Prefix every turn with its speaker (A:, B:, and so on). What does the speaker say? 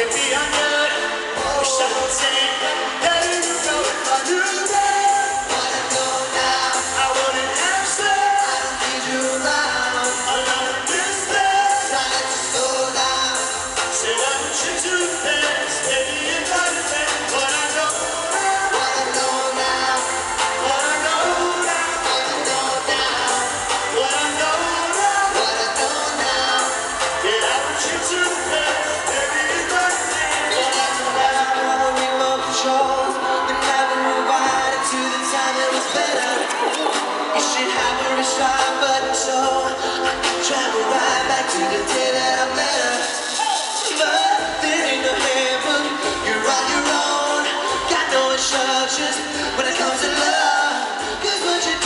A: can be under. Wish I.
B: churches when it comes to love. Cause what you